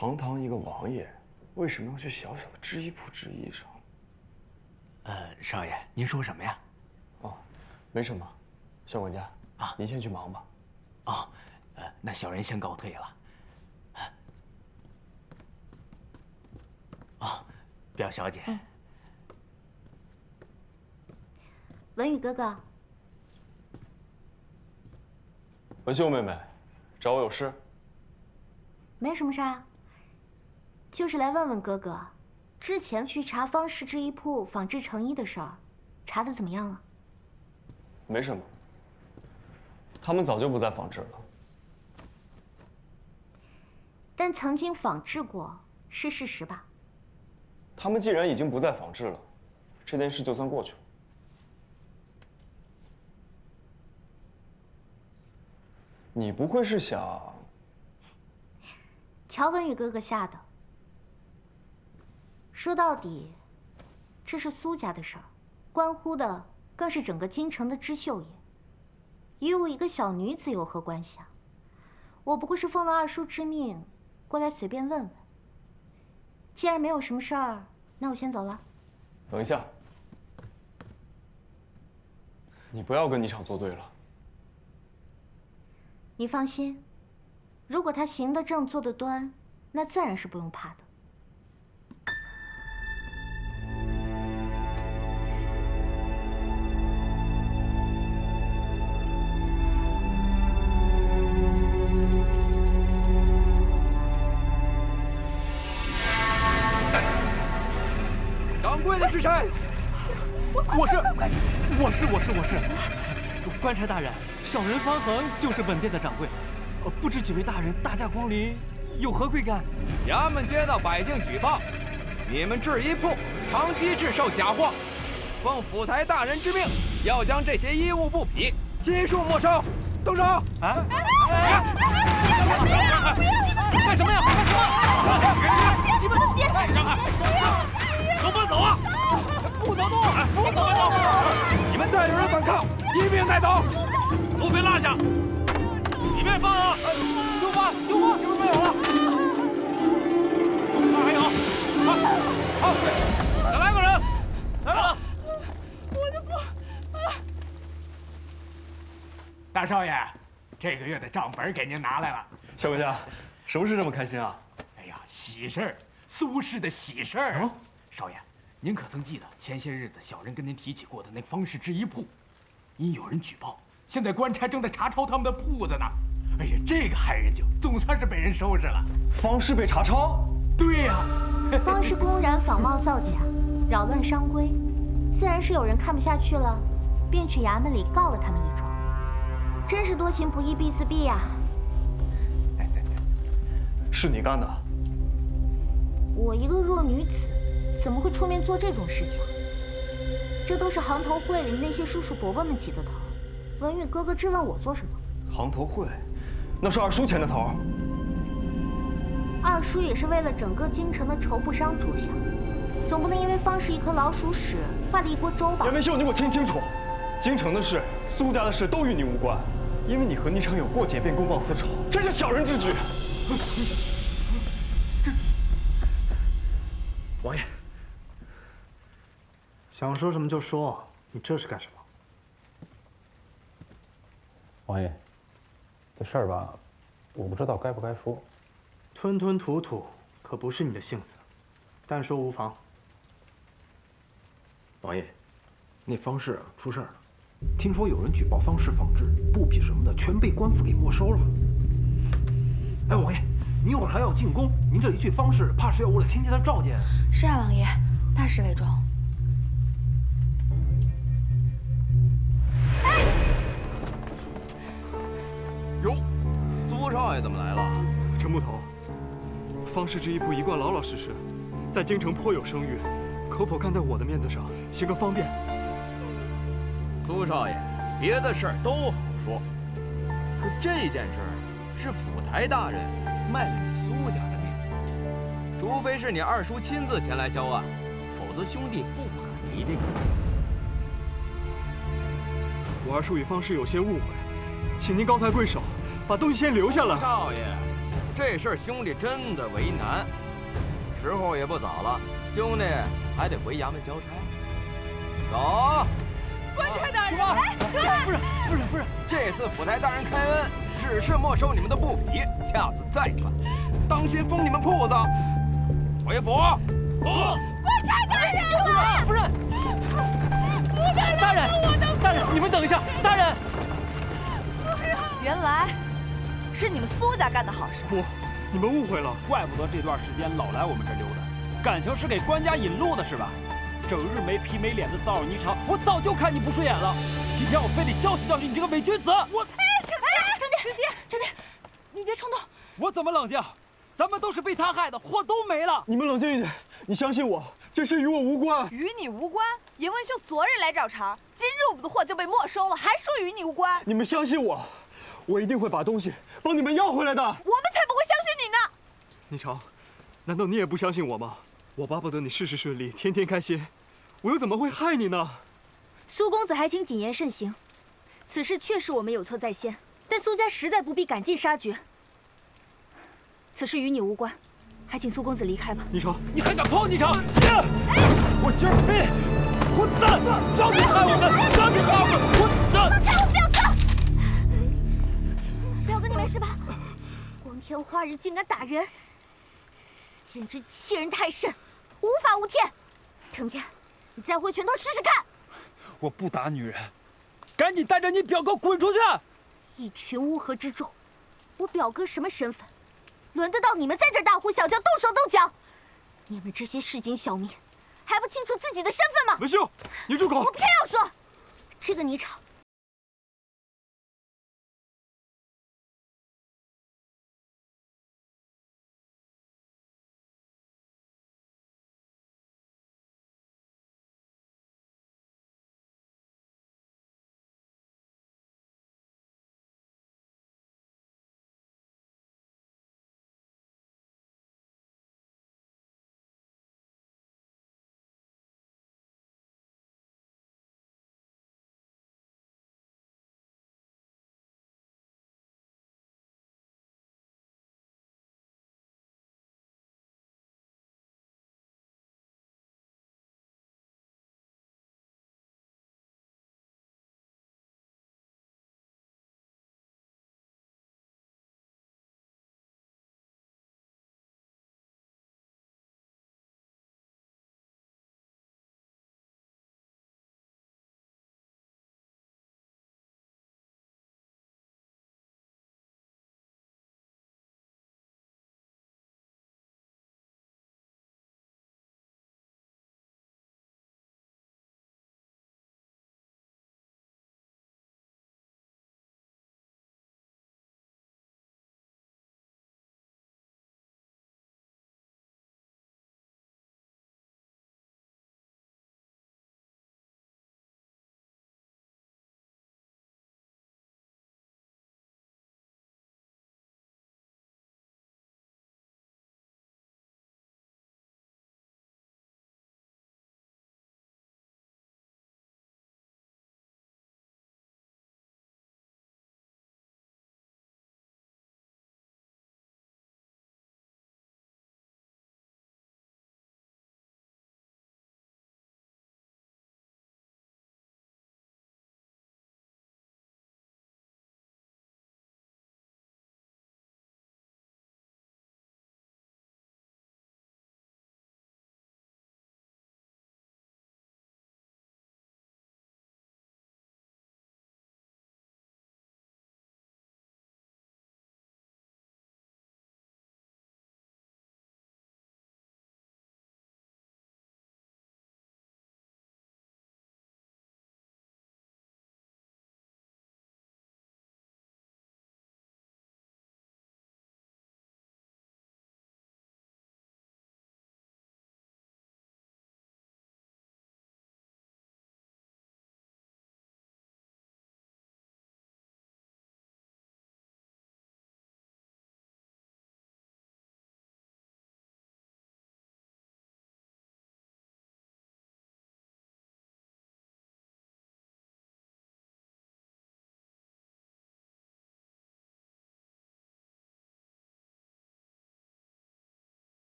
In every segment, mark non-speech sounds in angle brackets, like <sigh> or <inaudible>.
堂堂一个王爷，为什么要去小小的织衣铺织衣裳？呃，少爷，您说什么呀？哦，没什么，小管家啊，您先去忙吧。哦，呃，那小人先告退了。啊，表小姐。文宇哥哥，文秀妹妹，找我有事？没什么事啊，就是来问问哥哥，之前去查方氏制衣铺仿制成衣的事儿，查的怎么样了？没什么，他们早就不再仿制了。但曾经仿制过是事实吧？他们既然已经不再仿制了，这件事就算过去了。你不会是想 <laughs>…… 乔文宇哥哥吓的。说到底，这是苏家的事儿，关乎的更是整个京城的知绣业，与我一个小女子有何关系啊？我不过是奉了二叔之命，过来随便问问。既然没有什么事儿，那我先走了。等一下，你不要跟霓裳作对了。你放心，如果他行得正、坐得端，那自然是不用怕的。官差大人。小人方恒就是本店的掌柜，呃，不知几位大人大驾光临，有何贵干？衙门接到百姓举报，你们制衣铺长期制售假货，奉府台大人之命，要将这些衣物布匹悉数没收，动手！啊！干什么呀？干什么？你们别让开！能不能走啊？不能动！不能动！你们再有人反抗，一并带走！都别落下！里面放啊！救火！救火！这边没有了。那还有，好，再来个人，来了！我的不……大少爷，这个月的账本给您拿来了。小管家，什么事这么开心啊？哎呀，喜事儿，苏氏的喜事！少爷，您可曾记得前些日子小人跟您提起过的那方氏制衣铺？因有人举报。现在官差正在查抄他们的铺子呢。哎呀，这个害人精总算是被人收拾了。方氏被查抄？对呀，方氏公然仿冒造假，扰乱商规，自然是有人看不下去了，便去衙门里告了他们一状。真是多行不义必自毙呀！<laughs> 是你干的？我一个弱女子，怎么会出面做这种事情？这都是行头会里那些叔叔伯伯们起的头。文玉哥哥质问我做什么？行头会，那是二叔牵的头。二叔也是为了整个京城的绸布商着想，总不能因为方氏一颗老鼠屎坏了一锅粥吧？严文秀，你给我听清楚，京城的事、苏家的事都与你无关，因为你和霓裳有过节便公报私仇，真是小人之举。想说什么就说，你这是干什么？王爷，这事儿吧，我不知道该不该说。吞吞吐吐可不是你的性子，但说无妨。王爷，那方氏出事儿了，听说有人举报方氏仿制布匹什么的，全被官府给没收了。哎，王爷，您一会儿还要进宫，您这一去方氏，怕是要误了天界的召见。是啊，王爷，大事为重。怎么来了？陈捕头，方氏制衣铺一贯老老实实，在京城颇有声誉，可否看在我的面子上行个方便？苏少爷，别的事儿都好说，可这件事儿是府台大人卖了你苏家的面子，除非是你二叔亲自前来销案，否则兄弟不可一定。我二叔与方氏有些误会。请您高抬贵手，把东西先留下了。少爷，这事儿兄弟真的为难。时候也不早了，兄弟还得回衙门交差。走。官差大人，哎，夫人，夫人，夫人，夫人，这次府台大人开恩，只是没收你们的布匹，下次再犯，当心封你们铺子。回府。官差大人，夫人，夫人大人，大人，你们等一下，大人。原来是你们苏家干的好事。不，你们误会了。怪不得这段时间老来我们这溜达，感情是给官家引路的是吧？整日没皮没脸的骚扰霓裳，我早就看你不顺眼了。今天我非得教训教训你这个伪君子！我哎，成爹，成爹，成爹，你别冲动。我怎么冷静？咱们都是被他害的，货都没了。你们冷静一点，你相信我，这事与我无关。与你无关？严文秀昨日来找茬，今日我们的货就被没收了，还说与你无关？你们相信我，我一定会把东西帮你们要回来的。我们才不会相信你呢！霓裳，难道你也不相信我吗？我巴不得你事事顺利，天天开心。我又怎么会害你呢？苏公子还请谨言慎行。此事确实我们有错在先，但苏家实在不必赶尽杀绝。此事与你无关，还请苏公子离开吧。霓裳，你还敢碰霓裳？我今儿非混蛋！让你害我们，让你害我们！混蛋！放开我，表哥！表哥，你没事吧？光天化日竟敢打人，简直欺人太甚，无法无天！成天。你再挥拳头试试看！我不打女人，赶紧带着你表哥滚出去！一群乌合之众，我表哥什么身份？轮得到你们在这大呼小叫、动手动脚？你们这些市井小民，还不清楚自己的身份吗？文秀，你住口！我偏要说，这个霓裳。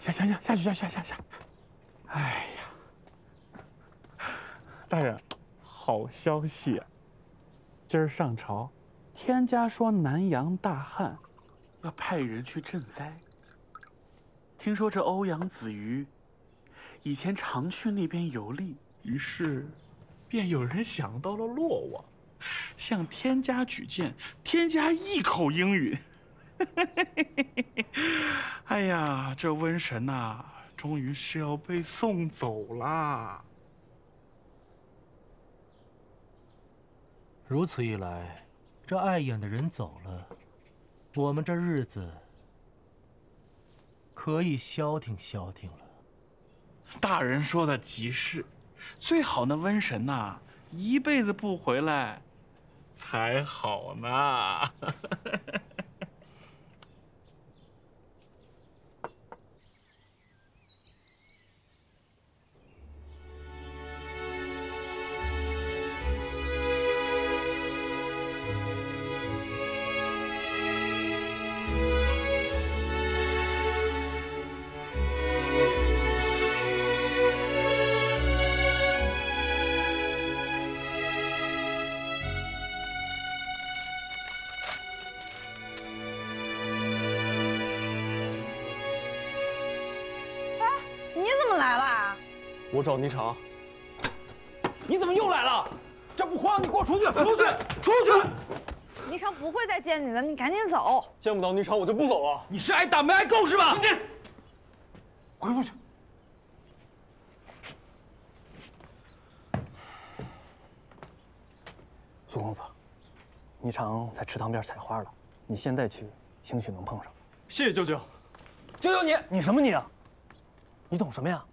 下下下下去下下下下。哎呀，大人，好消息啊！今儿上朝，天家说南阳大旱，要派人去赈灾。听说这欧阳子瑜以前常去那边游历，于是便有人想到了洛王，向天家举荐，天家一口应允。<laughs> 哎呀，这瘟神呐，终于是要被送走啦！如此一来，这碍眼的人走了，我们这日子可以消停消停了。大人说的极是，最好那瘟神呐，一辈子不回来才好呢。<laughs> 我找霓裳。你怎么又来了？这不慌，你给我出去！出去！出去！霓裳不会再见你的，你赶紧走。见不到霓裳，我就不走了。你是挨打没挨够是吧？你回屋去。苏公子，霓裳在池塘边采花了，你现在去，兴许能碰上。谢谢舅舅。舅舅你，你什么你啊？你懂什么呀？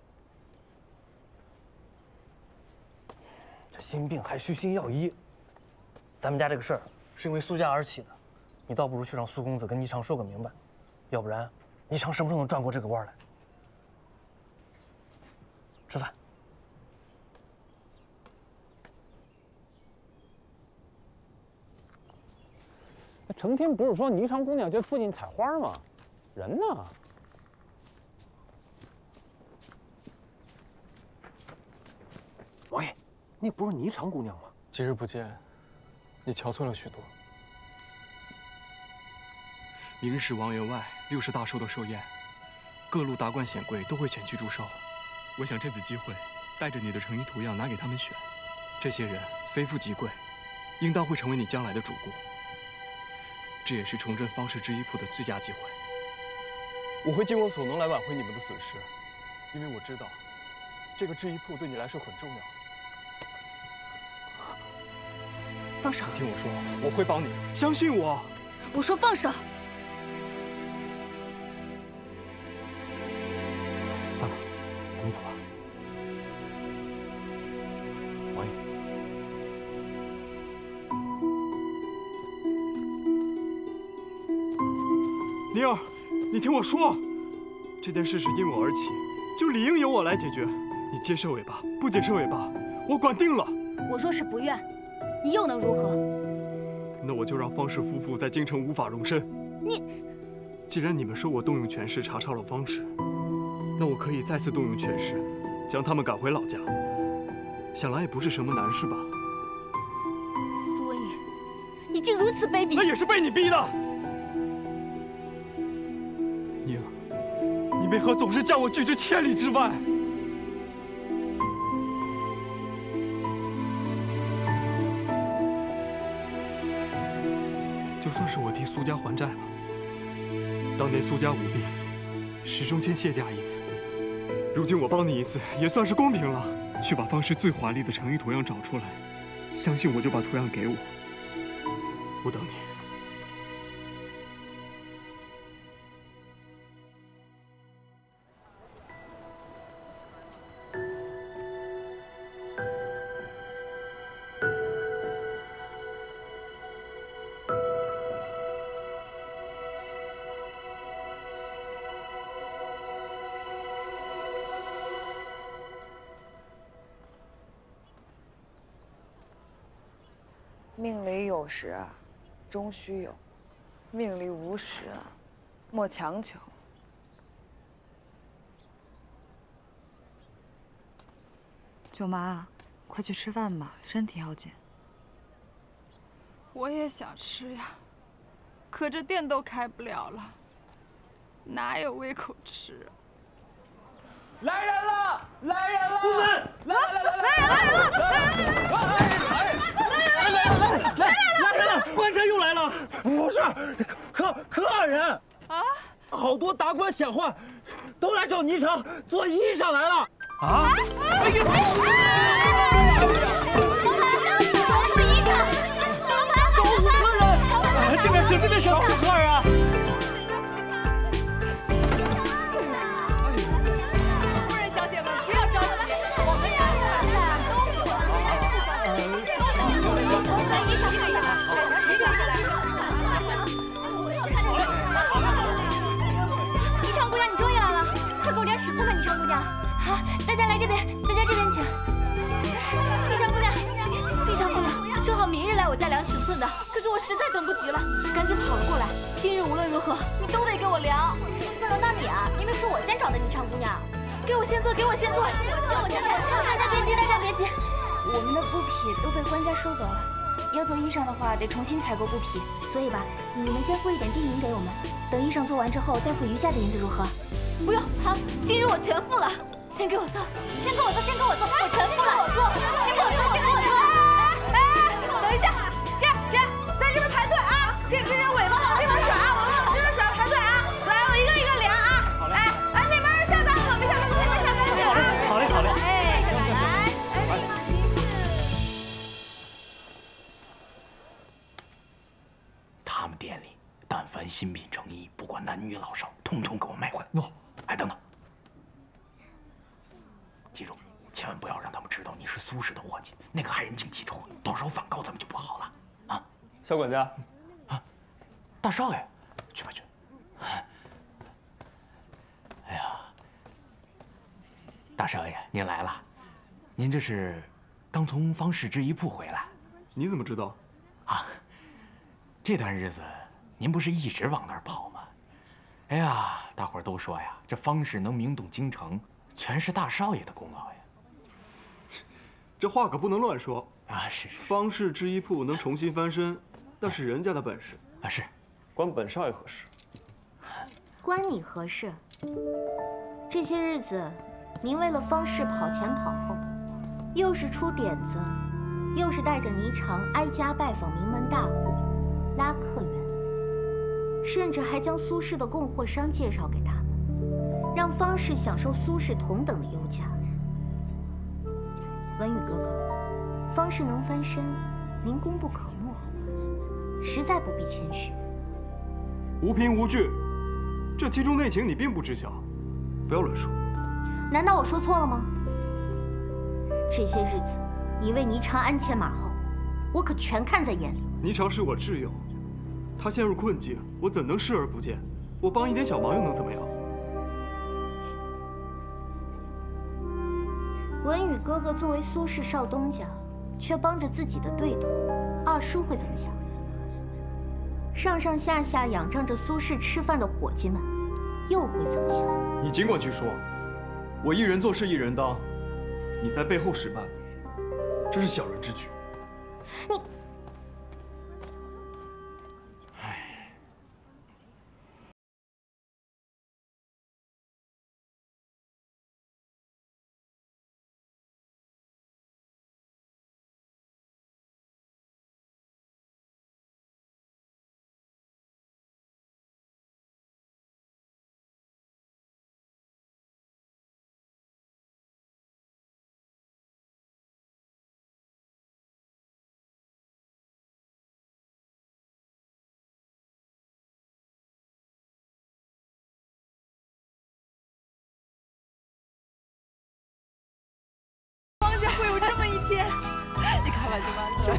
心病还需心药医。咱们家这个事儿是因为苏家而起的，你倒不如去让苏公子跟霓裳说个明白，要不然霓裳什么时候能转过这个弯来？吃饭。成天不是说霓裳姑娘在附近采花吗？人呢？王爷，你不是霓裳姑娘吗？今日不见，你憔悴了许多。明日是王员外六十大寿的寿宴，各路达官显贵都会前去祝寿。我想趁此机会，带着你的成衣图样拿给他们选。这些人非富即贵，应当会成为你将来的主顾。这也是重振方氏制衣铺的最佳机会。我会尽我所能来挽回你们的损失，因为我知道，这个制衣铺对你来说很重要。放手！你听我说，我会帮你，相信我。我说放手！算了，咱们走吧。王爷，宁儿，你听我说，这件事是因我而起，就理应由我来解决。你接受也罢，不接受也罢，我管定了。我若是不愿，你又能如何？那我就让方氏夫妇在京城无法容身。你，既然你们说我动用权势查抄了方氏，那我可以再次动用权势，将他们赶回老家。想来也不是什么难事吧？苏文宇，你竟如此卑鄙！那也是被你逼的。宁，你为何总是将我拒之千里之外？就是我替苏家还债了，当年苏家舞弊，始终欠谢家一次。如今我帮你一次，也算是公平了。去把方氏最华丽的成衣图样找出来，相信我就把图样给我。我等你。时终须有命里无时莫强求。舅妈快去吃饭吧身体要紧。我也想吃呀可这店都开不了了哪有胃口吃啊？来人了来人了！来人来来人了来人来不是，客客人啊，好多达官显宦都来找霓裳做衣裳来了啊！哎呦！衣裳，老板，走客人！这边是这边是，客人啊！来这边，大家这边请。霓裳姑娘，霓裳姑娘，说好明日来我家量尺寸的，可是我实在等不及了，赶紧跑了过来。今日无论如何，你都得给我量。这次轮到你啊，明明是我先找的霓裳姑娘，给我先做，给我先做，给我先做。大家别急，大家别急，我们的布匹都被官家收走了，要做衣裳的话得重新采购布匹，所以吧，你们先付一点定银给我们，等衣裳做完之后再付余下的银子，如何？不用，好，今日我全付了。先给我做，先给我做，先给我做，我全付了。我做，先给我做，先给我做。哎哎，等一下，这样这样，在这边排队啊，这这边尾巴往这边甩啊，往这边甩排队啊。来，我一个一个量啊。好嘞。哎哎，那边下单了没下单？那边下单去啊。好嘞，好嘞。哎，行行行，他们店里但凡新品成衣，不管男女老少，通通给我卖回来。喏，哎，等等，记住，千万不要让他们知道你是苏氏的伙计，那个害人精记仇，到时候反告咱们就不好了。啊，小管家，啊，大少爷，去吧去。哎呀，大少爷您来了，您这是刚从方氏制衣铺回来？你怎么知道？啊，这段日子您不是一直往那儿跑吗？哎呀，大伙儿都说呀，这方氏能名动京城，全是大少爷的功劳呀。这话可不能乱说啊！是是，方氏制衣铺能重新翻身，那是人家的本事啊！是，关本少爷何事？关你何事？这些日子，您为了方氏跑前跑后，又是出点子，又是带着霓裳挨家拜访名门大户，拉客源，甚至还将苏氏的供货商介绍给他们，让方氏享受苏氏同等的优价。文宇哥哥，方氏能翻身，您功不可没，实在不必谦虚。无凭无据，这其中内情你并不知晓，不要乱说。难道我说错了吗？这些日子，你为霓裳鞍前马后，我可全看在眼里。霓裳是我挚友，她陷入困境，我怎能视而不见？我帮一点小忙又能怎么样？文宇哥哥作为苏氏少东家，却帮着自己的对头二叔会怎么想？上上下下仰仗着苏氏吃饭的伙计们，又会怎么想？你尽管去说，我一人做事一人当，你在背后使绊，这是小人之举。你。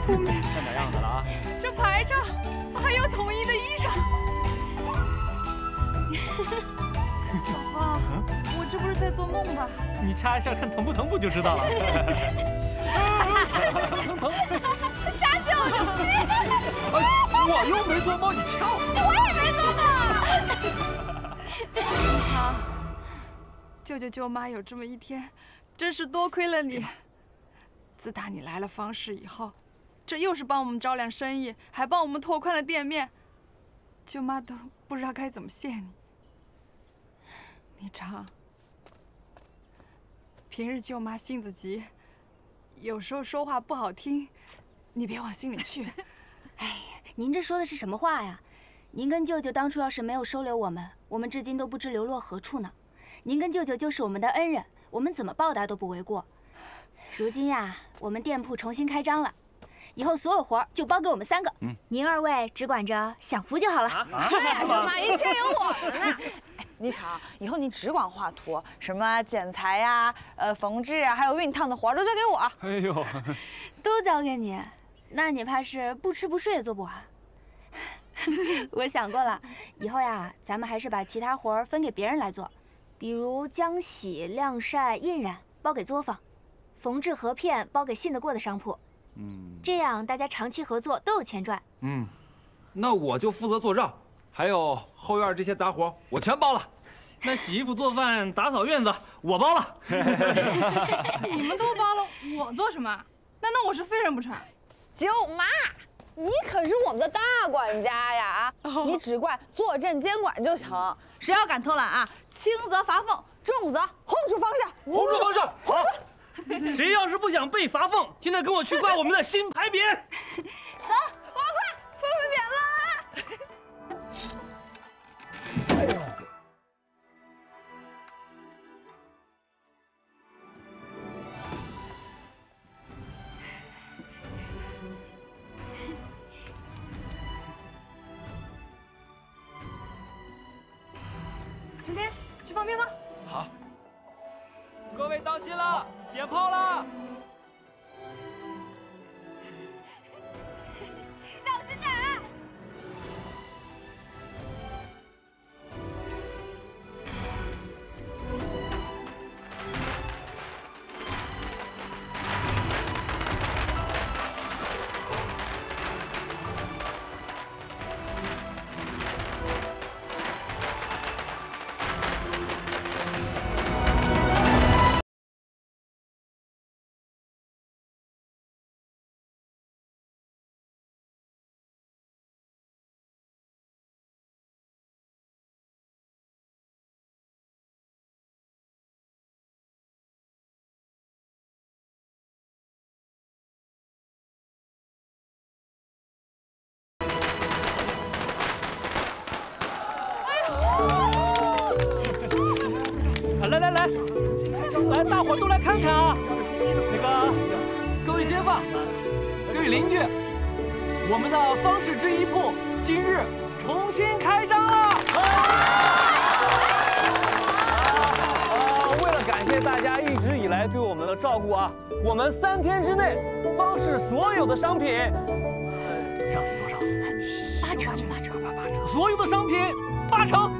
吧？这铺面像点样子了啊！这排场还有统一的衣裳。老 <laughs> 方，我这不是在做梦吧？你掐一下看疼不疼不就知道了。疼疼疼！家舅，我又没做梦，你掐我！我也没做梦。<laughs> 霓裳，舅舅舅妈有这么一天。真是多亏了你，自打你来了方氏以后，这又是帮我们招揽生意，还帮我们拓宽了店面，舅妈都不知道该怎么谢你。霓裳，平日舅妈性子急，有时候说话不好听，你别往心里去。<laughs> 哎呀您这说的是什么话呀？您跟舅舅当初要是没有收留我们，我们至今都不知流落何处呢。您跟舅舅就是我们的恩人，我们怎么报答都不为过。如今呀，我们店铺重新开张了，以后所有活儿就包给我们三个。嗯，您二位只管着享福就好了。哎呀，舅妈，一切有我们呢。<laughs> 霓裳，以后你只管画图，什么剪裁呀、呃缝制啊，还有熨烫的活儿都交给我。哎呦，都交给你，那你怕是不吃不睡也做不完。<laughs> 我想过了，以后呀，咱们还是把其他活儿分给别人来做，比如浆洗、晾晒、印染包给作坊，缝制合片包给信得过的商铺。嗯这样大家长期合作都有钱赚。嗯，那我就负责做账，还有后院这些杂活，我全包了。<laughs> 那洗衣服、做饭、打扫院子，我包了。<laughs> 你们都包了，我做什么？难道我是废人不成？舅妈，你可是我们的大管家呀啊！你只管坐镇监管就行。谁要敢偷懒啊，轻则罚俸，重则轰出方式。轰出方式，好。<laughs> 谁要是不想被罚俸，现在跟我去挂我们的新 <laughs> 牌匾。走，我要快，封牌匾了。陈天，去放鞭炮。大伙都来看看啊！那个，各位街坊，各位邻居，我们的方氏制衣铺今日重新开张了。呃，为了感谢大家一直以来对我们的照顾啊，我们三天之内，方氏所有的商品，让你多少？八成，八折，八八折，所有的商品八成。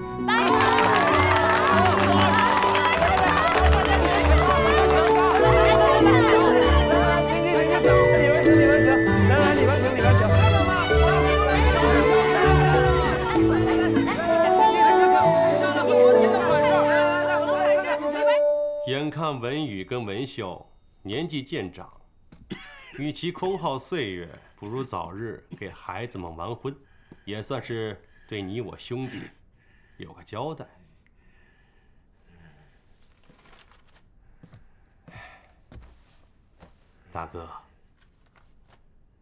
看文宇跟文秀年纪渐长，<laughs> 与其空耗岁月，不如早日给孩子们完婚，也算是对你我兄弟 <laughs> 有个交代。大哥，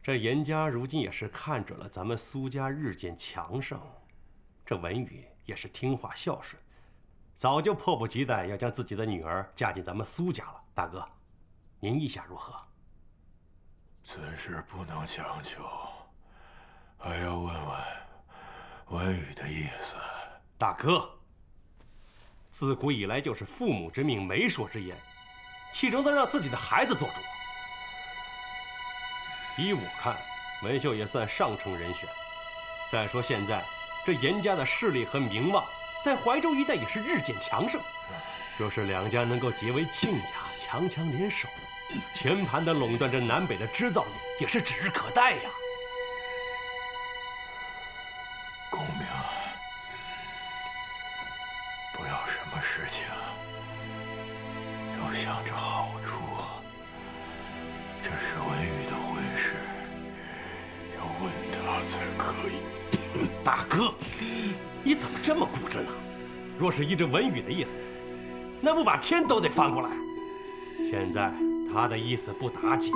这严家如今也是看准了咱们苏家日渐强盛，这文宇也是听话孝顺，早就迫不及待要将自己的女儿嫁进咱们苏家了。大哥，您意下如何？此事不能强求，还要问问文宇的意思。大哥，自古以来就是父母之命，媒妁之言，岂容得让自己的孩子做主？依我看，文秀也算上乘人选。再说现在这严家的势力和名望，在怀州一带也是日渐强盛。若是两家能够结为亲家，强强联手，全盘的垄断这南北的织造业，也是指日可待呀。公明，不要什么事情都想着好处，这是文宇的婚事，要问他才可以。<coughs> 大哥，你怎么这么固执呢？若是依着文宇的意思，那不把天都得翻过来。现在他的意思不打紧，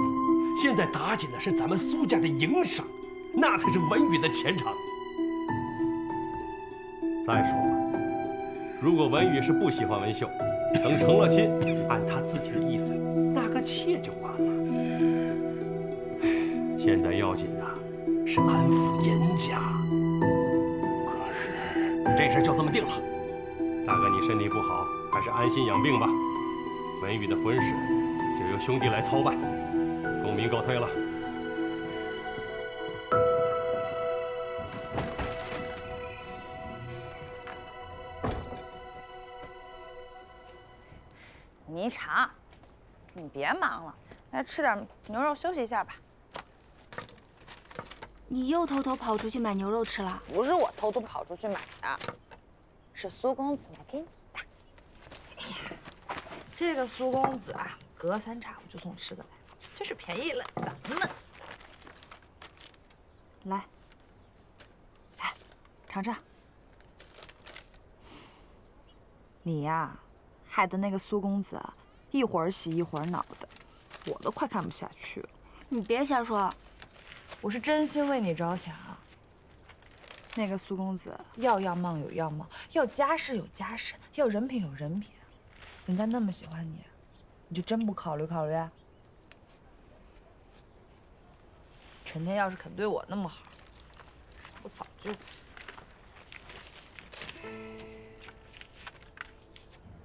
现在打紧的是咱们苏家的营生，那才是文宇的前程。再说了，如果文宇是不喜欢文秀，等成了亲，按他自己的意思纳个妾就完了。现在要紧的是安抚严家。这事就这么定了。大哥，你身体不好，还是安心养病吧。文宇的婚事就由兄弟来操办，公明告退了。霓裳，你别忙了，来吃点牛肉休息一下吧。你又偷偷跑出去买牛肉吃了？不是我偷偷跑出去买的，是苏公子买给你的。哎呀，这个苏公子啊，隔三差五就送吃的来，真是便宜了咱们。来，来，尝尝。你呀，害得那个苏公子啊，一会儿喜一会儿恼的，我都快看不下去了。你别瞎说，我是真心为你着想。那个苏公子要样貌有样貌，要家世有家世，要人品有人品，人家那么喜欢你，你就真不考虑考虑？陈天要是肯对我那么好，我早就……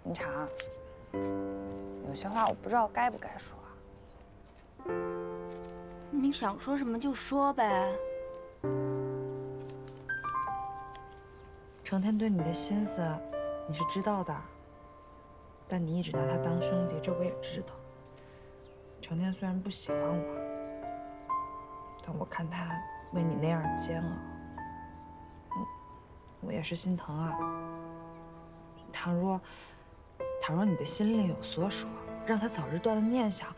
霓裳，有些话我不知道该不该说。你想说什么就说呗。成天对你的心思，你是知道的。但你一直拿他当兄弟，这我也知道。成天虽然不喜欢我，但我看他为你那样煎熬，我也是心疼啊。倘若，倘若你的心里有所属，让他早日断了念想，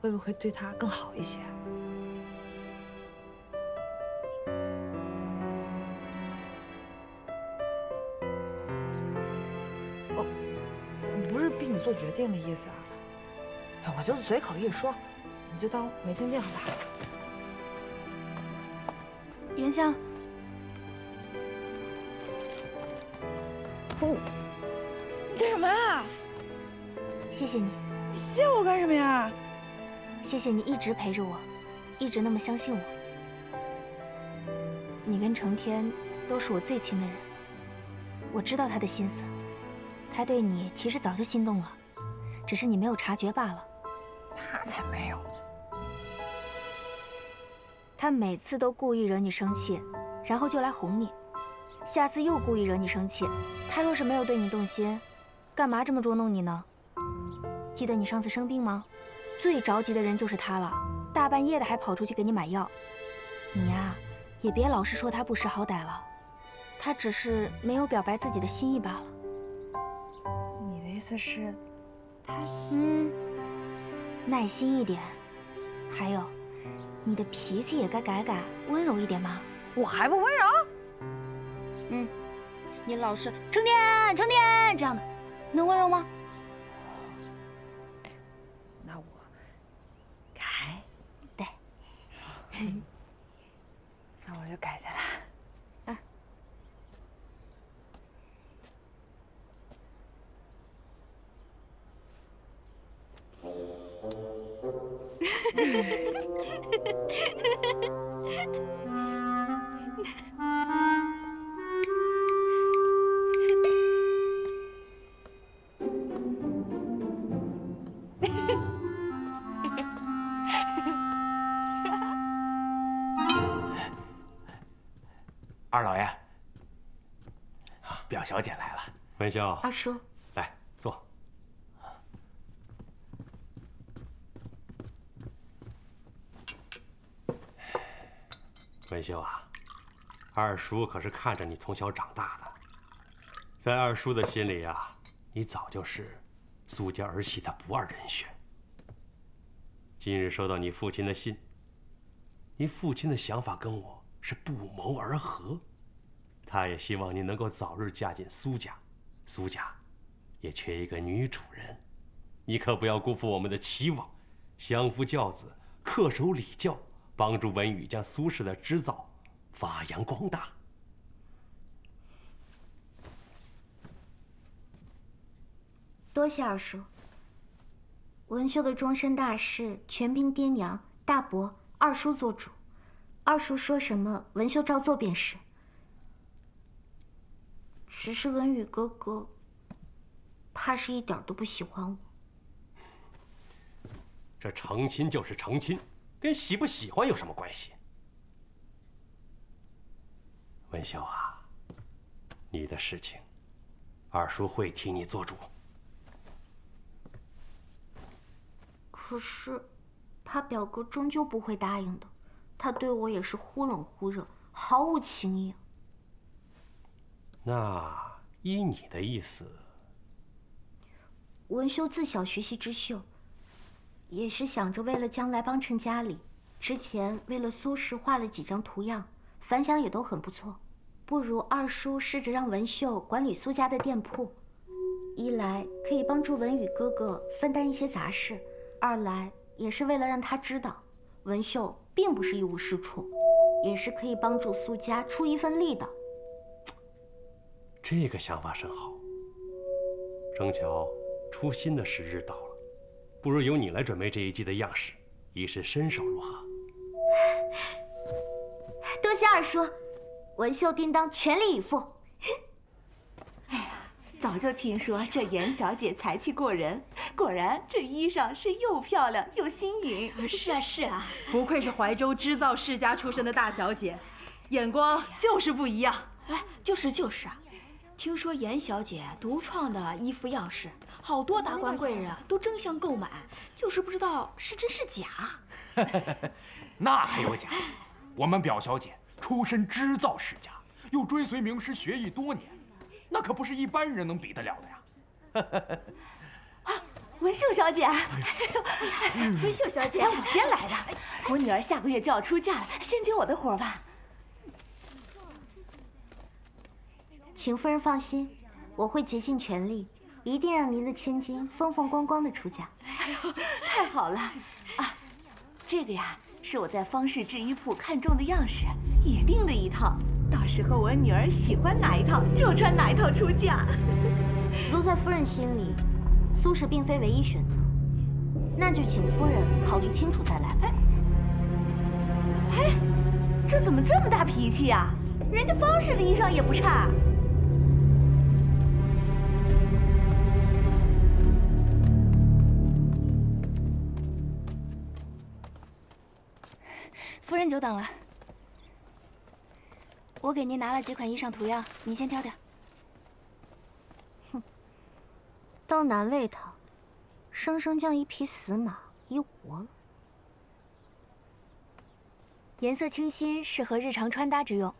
会不会对他更好一些？做决定的意思啊！我就随口一说，你就当没听见好吧？元香，你干什么啊？谢谢你。你谢我干什么呀？谢谢你一直陪着我，一直那么相信我。你跟成天都是我最亲的人，我知道他的心思。他对你其实早就心动了，只是你没有察觉罢了。他才没有。他每次都故意惹你生气，然后就来哄你，下次又故意惹你生气。他若是没有对你动心，干嘛这么捉弄你呢？记得你上次生病吗？最着急的人就是他了，大半夜的还跑出去给你买药。你呀，也别老是说他不识好歹了，他只是没有表白自己的心意罢了。意思是，他嗯，耐心一点，还有，你的脾气也该改改，温柔一点嘛。我还不温柔？嗯，你老是成天成天这样的，能温柔吗？那我改，对，<laughs> 那我就改下来。<laughs> 二老爷，表小姐来了。文秀，二叔，来坐。文秀啊，二叔可是看着你从小长大的，在二叔的心里呀，你早就是苏家儿媳的不二人选。今日收到你父亲的信，你父亲的想法跟我是不谋而合，他也希望你能够早日嫁进苏家，苏家也缺一个女主人，你可不要辜负我们的期望，相夫教子，恪守礼教，帮助文宇将苏氏的织造发扬光大。多谢二叔。文秀的终身大事，全凭爹娘、大伯、二叔做主。二叔说什么，文秀照做便是。只是文宇哥哥，怕是一点都不喜欢我。这成亲就是成亲，跟喜不喜欢有什么关系？文秀啊，你的事情，二叔会替你做主。可是，怕表哥终究不会答应的。他对我也是忽冷忽热，毫无情意。那依你的意思，文秀自小学习织绣，也是想着为了将来帮衬家里。之前为了苏轼画了几张图样，反响也都很不错。不如二叔试着让文秀管理苏家的店铺，一来可以帮助文宇哥哥分担一些杂事。二来也是为了让他知道，文秀并不是一无是处，也是可以帮助苏家出一份力的。这个想法甚好。正巧出新的时日到了，不如由你来准备这一季的样式，以示身手，如何？<laughs> 多谢二叔，文秀定当全力以赴。哎呀早就听说这严小姐才气过人，果然这衣裳是又漂亮又新颖。是啊是啊，不愧是怀州织造世家出身的大小姐，眼光就是不一样。哎，就是就是啊，听说严小姐独创的衣服样式，好多达官贵人啊都争相购买，就是不知道是真是假。<laughs> 那还有假？我们表小姐出身织造世家，又追随名师学艺多年。那可不是一般人能比得了的呀！<laughs> 啊，文秀小姐，文秀小姐，我先来的。我女儿下个月就要出嫁了，先接我的活吧。请夫人放心，我会竭尽全力，一定让您的千金风风光光的出嫁。哎呦，太好了！啊，这个呀，是我在方氏制衣铺看中的样式，也订了一套。到时候我女儿喜欢哪一套就穿哪一套出嫁。如在夫人心里，苏氏并非唯一选择，那就请夫人考虑清楚再来。哎，哎，这怎么这么大脾气呀？人家方氏的衣裳也不差。夫人久等了。我给您拿了几款衣裳图样，您先挑挑。哼，倒难为他，生生将一匹死马医活了。颜色清新，适合日常穿搭之用。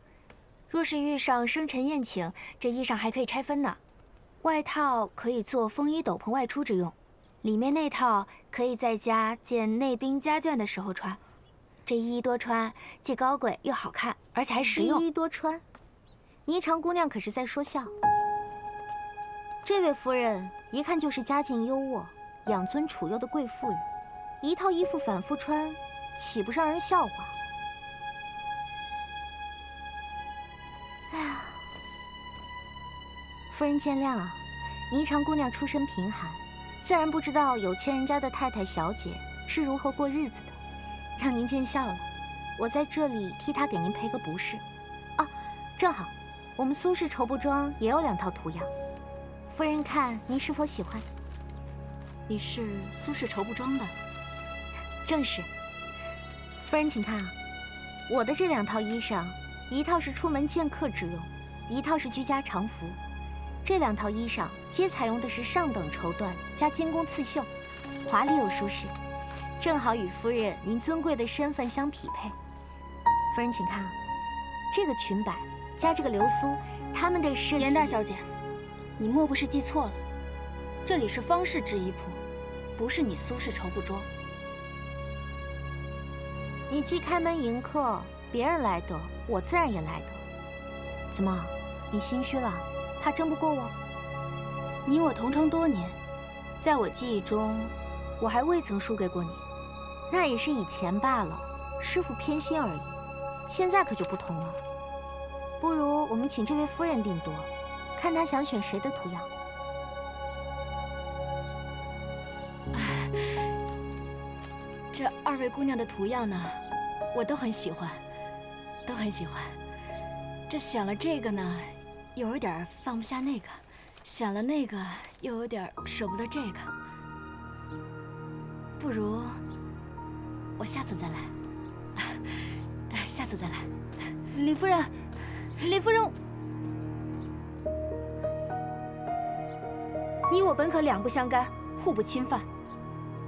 若是遇上生辰宴请，这衣裳还可以拆分呢。外套可以做风衣斗篷外出之用，里面那套可以在家见内宾家眷的时候穿。这一衣多穿，既高贵又好看，而且还实用。一衣多穿，霓裳姑娘可是在说笑。这位夫人一看就是家境优渥、养尊处优的贵妇人，一套衣服反复穿，岂不让人笑话？哎呀，夫人见谅啊，霓裳姑娘出身贫寒，自然不知道有钱人家的太太小姐是如何过日子的。让您见笑了，我在这里替他给您赔个不是。啊，正好，我们苏氏绸布庄也有两套图样，夫人看您是否喜欢？你是苏氏绸布庄的？<laughs> 正是。夫人请看啊，我的这两套衣裳，一套是出门见客之用，一套是居家常服。这两套衣裳皆采用的是上等绸缎加精工刺绣，华丽又舒适。正好与夫人您尊贵的身份相匹配。夫人，请看啊，这个裙摆加这个流苏，他们的设计。严大小姐，你莫不是记错了？这里是方氏制衣铺，不是你苏氏绸布庄。你既开门迎客，别人来得，我自然也来得。怎么，你心虚了？怕争不过我？你我同窗多年，在我记忆中，我还未曾输给过你。那也是以前罢了，师傅偏心而已。现在可就不同了。不如我们请这位夫人定夺，看她想选谁的图样。<sighs> 这二位姑娘的图样呢，我都很喜欢，都很喜欢。这选了这个呢，又有点放不下那个；选了那个，又有点舍不得这个。不如我下次再来，<laughs> 下次再来。李夫人，李夫人，你我本可两不相干，互不侵犯。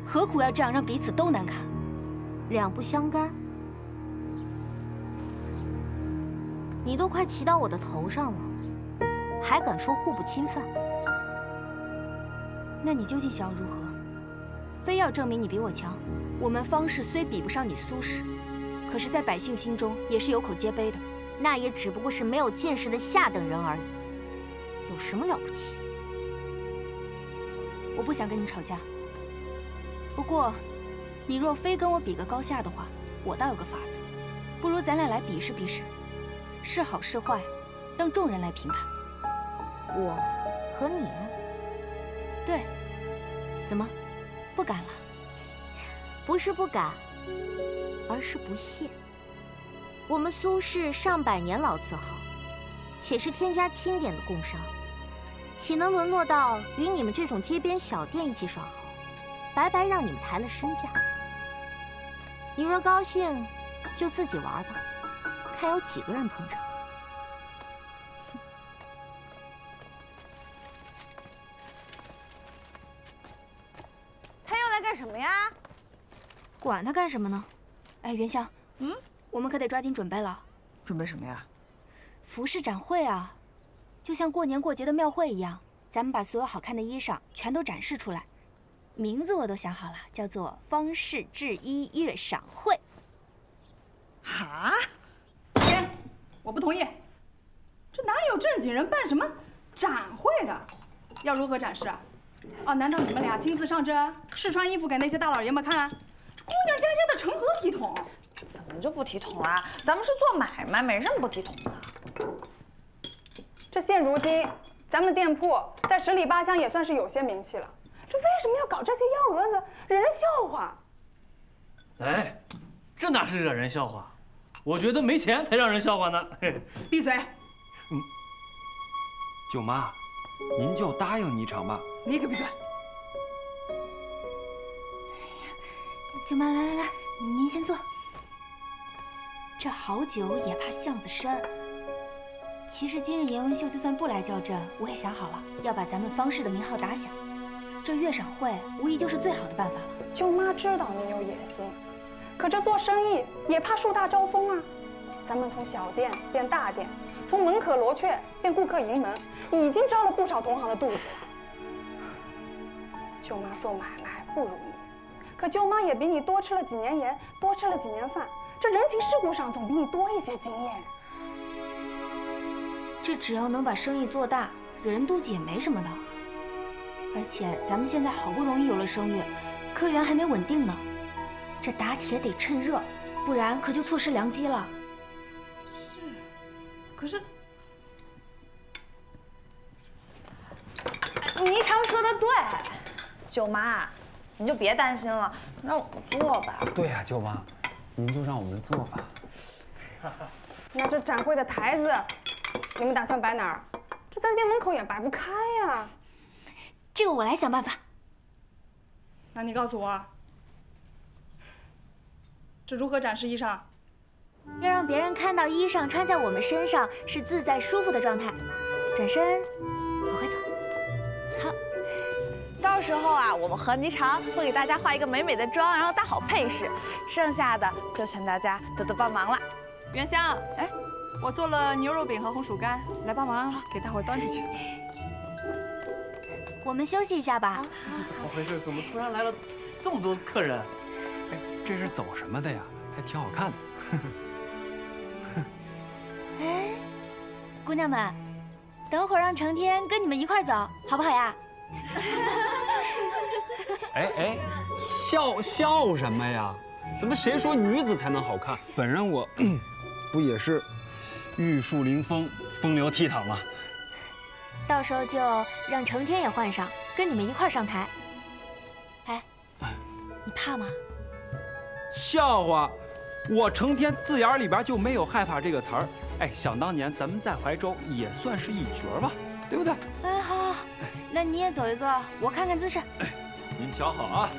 何苦要这样让彼此都难堪？两不相干，你都快骑到我的头上了，还敢说互不侵犯？那你究竟想要如何？非要证明你比我强？我们方氏虽比不上你苏氏，可是，在百姓心中也是有口皆碑的。那也只不过是没有见识的下等人而已，有什么了不起？我不想跟你吵架。不过，你若非跟我比个高下的话，我倒有个法子，不如咱俩来比试比试，是好是坏，让众人来评判。我和你？对。怎么，不敢了？不是不敢，而是不屑。我们苏氏上百年老字号，且是天家钦点的贡商，岂能沦落到与你们这种街边小店一起耍猴？白白让你们抬了身价，你若高兴，就自己玩吧，看有几个人捧场。管他干什么呢？哎，元宵，嗯，我们可得抓紧准备了。准备什么呀？服饰展会啊，就像过年过节的庙会一样，咱们把所有好看的衣裳全都展示出来。名字我都想好了，叫做“方氏制衣月赏会”。哈，爷，我不同意。这哪有正经人办什么展会的？要如何展示啊？哦，难道你们俩亲自上阵，试穿衣服给那些大老爷们看？这姑娘家家的，成何体统？怎么就不体统了？咱们是做买卖，没什么不体统的。这现如今，咱们店铺在十里八乡也算是有些名气了。这为什么要搞这些幺蛾子，惹人笑话？哎，这哪是惹人笑话？我觉得没钱才让人笑话呢。<laughs> 闭嘴！嗯，舅妈，您就答应你一场吧。你可闭嘴！舅妈，来来来，您先坐。这好酒也怕巷子深。其实今日严文秀就算不来叫阵，我也想好了，要把咱们方氏的名号打响。这月赏会无疑就是最好的办法了。舅妈知道你有野心，可这做生意也怕树大招风啊。咱们从小店变大店，从门可罗雀变顾客盈门，已经招了不少同行的肚子了。舅妈做买卖不如你，可舅妈也比你多吃了几年盐，多吃了几年饭，这人情世故上总比你多一些经验。这只要能把生意做大，惹人妒忌也没什么的。而且咱们现在好不容易有了声誉，客源还没稳定呢，这打铁得趁热，不然可就错失良机了。是，可是，霓裳说的对，舅妈，你就别担心了，让我们做吧。对呀，舅妈，您就让我们做吧。<laughs> 那这展会的台子，你们打算摆哪儿？这咱店门口也摆不开呀。这个我来想办法。那你告诉我，这如何展示衣裳？要让别人看到衣裳穿在我们身上是自在舒服的状态。转身，到时候啊，我们和霓裳会给大家化一个美美的妆，然后搭好配饰，剩下的就请大家多多帮忙了。元香，哎，我做了牛肉饼和红薯干，来帮忙给大伙端出去。<laughs> 我们休息一下吧。怎么回事？怎么突然来了这么多客人？哎，这是走什么的呀？还还挺好看的。<laughs> 哎，姑娘们，等会儿让成天跟你们一块儿走，好不好呀？<laughs> 哎哎，笑笑什么呀？怎么谁说女子才能好看？本人我，<clears throat> 不也是玉树临风、风流倜傥吗？到时候就让成天也换上，跟你们一块儿上台。哎，你怕吗？笑话，我成天字眼里边就没有害怕这个词儿。哎，想当年咱们在怀州也算是一角吧，对不对？哎好好那你也走一个我看看姿势。您瞧好啊。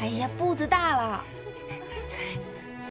哎呀步子大了。